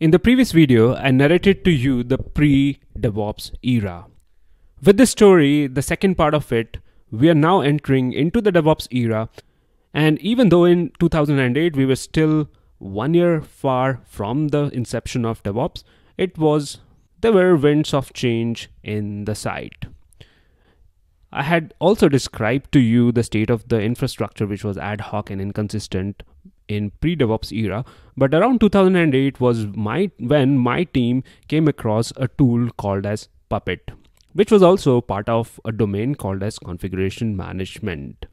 In the previous video, I narrated to you the pre-DevOps era. With this story, the second part of it, we are now entering into the DevOps era. And even though in 2008 we were still one year far from the inception of DevOps, it was there were winds of change in the site. I had also described to you the state of the infrastructure, which was ad hoc and inconsistent in pre-DevOps era, but around 2008 was my when my team came across a tool called as Puppet, which was also part of a domain called as configuration management,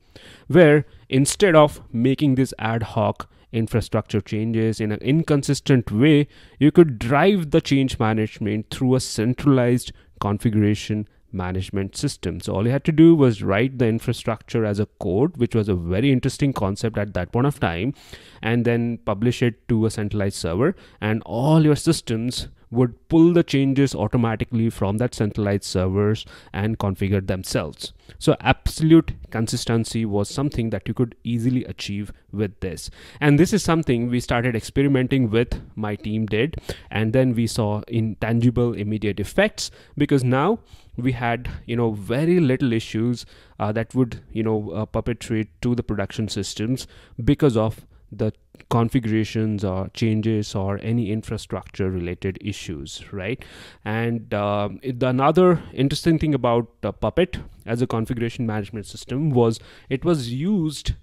where instead of making this ad hoc infrastructure changes in an inconsistent way, you could drive the change management through a centralized configuration management system. So all you had to do was write the infrastructure as a code, which was a very interesting concept at that point of time, and then publish it to a centralized server, and all your systems would pull the changes automatically from that centralized servers and configure themselves. So absolute consistency was something that you could easily achieve with this. And this is something we started experimenting with, my team did, and then we saw intangible immediate effects because now we had you know very little issues uh, that would you know uh, perpetrate to the production systems because of the configurations or changes or any infrastructure related issues right? And uh, it, another interesting thing about uh, puppet as a configuration management system was it was used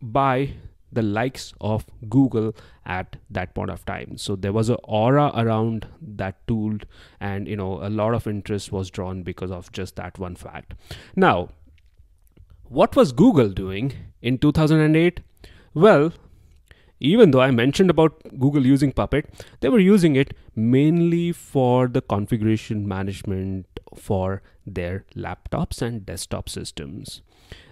by the likes of google at that point of time. So there was an aura around that tool and you know a lot of interest was drawn because of just that one fact. Now what was google doing in 2008 well even though I mentioned about Google using Puppet, they were using it mainly for the configuration management for their laptops and desktop systems.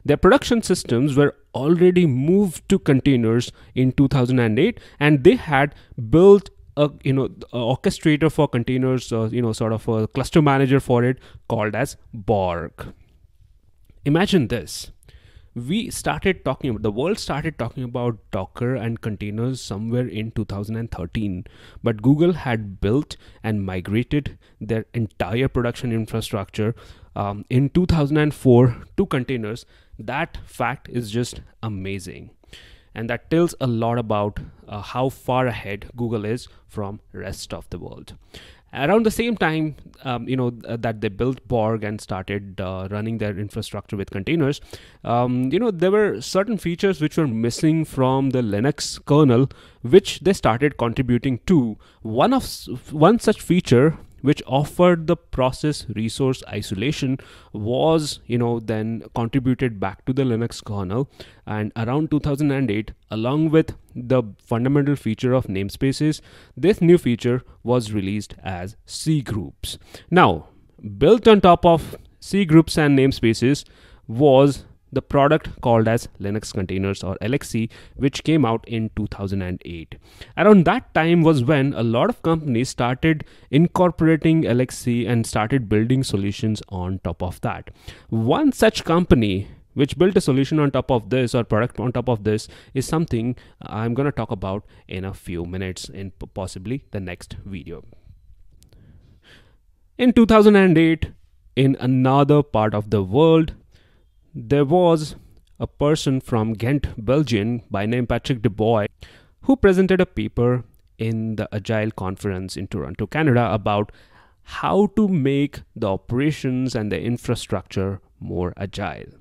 Their production systems were already moved to containers in 2008 and they had built a you know a orchestrator for containers uh, you know sort of a cluster manager for it called as Borg. Imagine this we started talking about the world started talking about docker and containers somewhere in 2013 but google had built and migrated their entire production infrastructure um, in 2004 to containers. That fact is just amazing. And that tells a lot about uh, how far ahead google is from rest of the world around the same time um, you know uh, that they built borg and started uh, running their infrastructure with containers um, you know there were certain features which were missing from the linux kernel which they started contributing to. One of one such feature which offered the process resource isolation was you know then contributed back to the linux kernel. And around 2008 along with the fundamental feature of namespaces this new feature was released as c groups now built on top of c groups and namespaces was the product called as Linux Containers or LXC, which came out in 2008. Around that time was when a lot of companies started incorporating LXC and started building solutions on top of that. One such company which built a solution on top of this or product on top of this is something I'm going to talk about in a few minutes in possibly the next video. In 2008, in another part of the world, there was a person from Ghent, Belgium by name Patrick Debois who presented a paper in the Agile conference in Toronto, Canada about how to make the operations and the infrastructure more agile.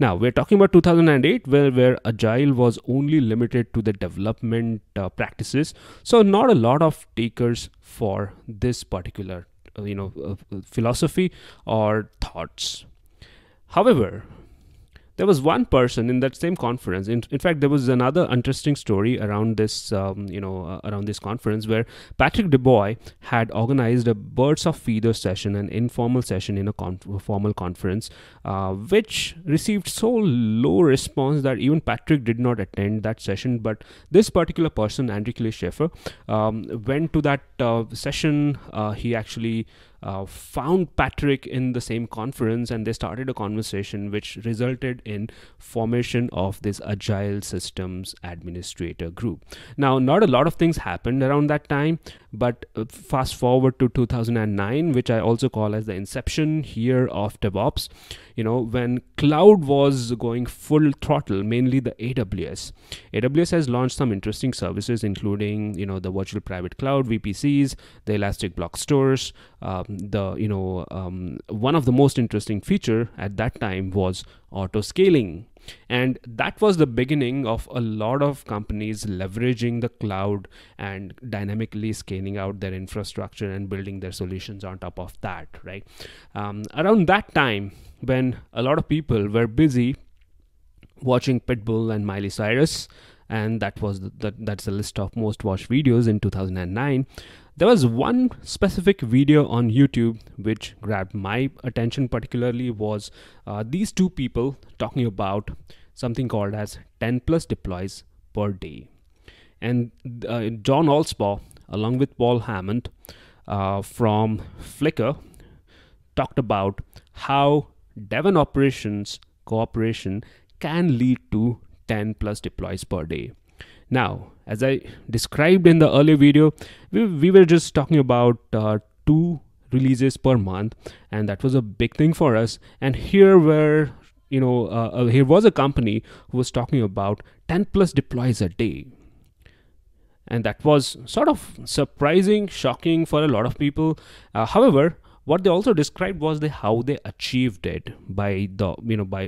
Now, we're talking about 2008, where, where Agile was only limited to the development uh, practices. So, not a lot of takers for this particular, uh, you know, uh, philosophy or thoughts. However, there was one person in that same conference. In, in fact there was another interesting story around this um, you know uh, around this conference where patrick debois had organized a birds of feather session an informal session in a con- formal conference uh, which received so low response that even patrick did not attend that session. But this particular person Andrew Clay Shafer, um, went to that uh, session. Uh, he actually uh, found Patrick in the same conference and they started a conversation which resulted in formation of this agile systems administrator group. Now, not a lot of things happened around that time, But uh, fast forward to 2009, which I also call as the inception here of DevOps, you know, when cloud was going full throttle, mainly the AWS. AWS has launched some interesting services, including, you know, the virtual private cloud, VPCs, the Elastic Block Stores. Um, the, you know, um, one of the most interesting feature at that time was auto scaling and that was the beginning of a lot of companies leveraging the cloud and dynamically scaling out their infrastructure and building their solutions on top of that right? Um, around that time when a lot of people were busy watching pitbull and miley cyrus and that was the, that, that's a list of most watched videos in 2009 there was one specific video on youtube which grabbed my attention particularly was uh, these two people talking about something called as 10 plus deploys per day. And uh, john allspaw along with paul hammond uh, from flickr talked about how dev and operations cooperation can lead to 10 plus deploys per day now, as I described in the earlier video, we, we were just talking about uh, two releases per month, and that was a big thing for us. And here were you know, uh, uh, here was a company who was talking about 10 plus deploys a day. And that was sort of surprising, shocking for a lot of people. Uh, however, what they also described was the how they achieved it by the you know by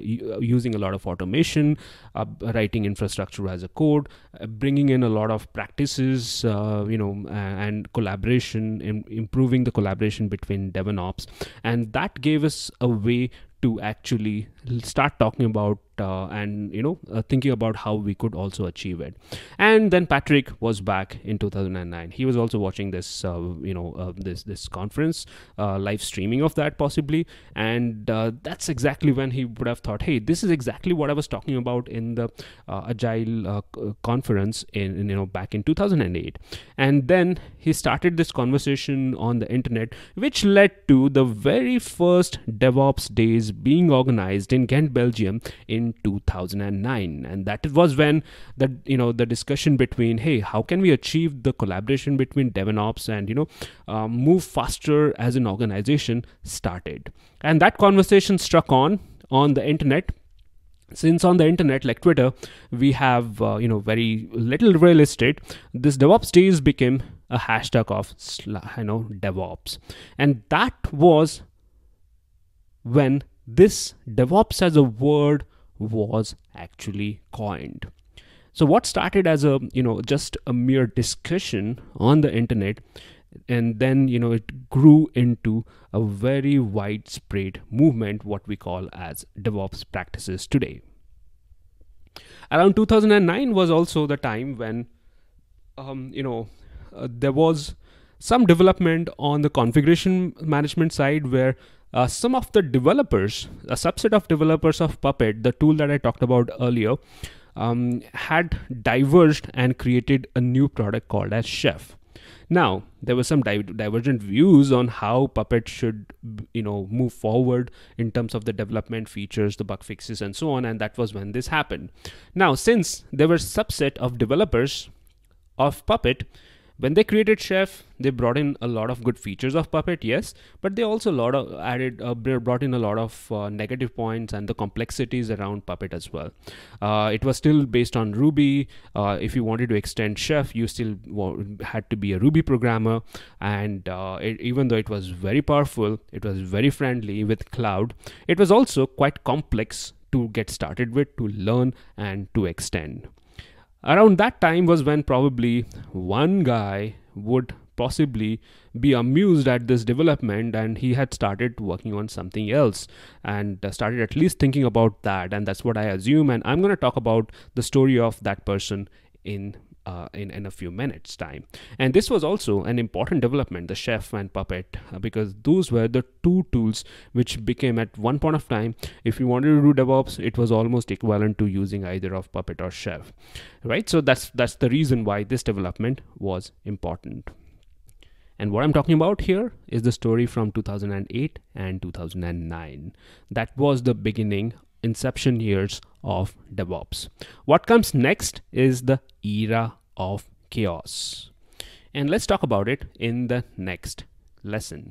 using a lot of automation uh, writing infrastructure as a code uh, bringing in a lot of practices uh, you know and collaboration in improving the collaboration between dev and ops and that gave us a way to actually start talking about uh, and you know uh, thinking about how we could also achieve it. And then patrick was back in 2009 he was also watching this uh, you know uh, this this conference uh, live streaming of that possibly. And uh, that's exactly when he would have thought hey this is exactly what i was talking about in the agile conference in, in, you know back in 2008 and then he started this conversation on the internet which led to the very first devops days being organized in ghent belgium in 2009 and that was when the you know the discussion between hey how can we achieve the collaboration between DevOps and you know um, move faster as an organization started. And that conversation struck on on the internet. Since on the internet like twitter we have uh, you know very little real estate this devops days became a hashtag of you know devops. And that was when this devops as a word was actually coined. So what started as a you know just a mere discussion on the internet and then you know it grew into a very widespread movement what we call as DevOps practices today. Around 2009 was also the time when um, you know uh, there was some development on the configuration management side where uh, some of the developers, a subset of developers of Puppet, the tool that I talked about earlier, um, had diverged and created a new product called as Chef. Now, there were some di- divergent views on how Puppet should, you know, move forward in terms of the development features, the bug fixes, and so on. And that was when this happened. Now, since there were subset of developers of Puppet when they created chef they brought in a lot of good features of puppet yes but they also lot of added uh, brought in a lot of uh, negative points and the complexities around puppet as well. Uh, it was still based on ruby. Uh, if you wanted to extend chef you still had to be a ruby programmer. And uh, it, even though it was very powerful it was very friendly with cloud it was also quite complex to get started with to learn and to extend Around that time was when probably one guy would possibly be amused at this development and he had started working on something else and uh, started at least thinking about that and that's what i assume and i'm going to talk about the story of that person in uh, in, in a few minutes time and this was also an important development the chef and puppet uh, because those were the two tools which became at one point of time if you wanted to do devops it was almost equivalent to using either of puppet or chef right so that's that's the reason why this development was important and what I'm talking about here is the story from 2008 and 2009. That was the beginning inception years of DevOps. What comes next is the era of chaos. And let's talk about it in the next lesson.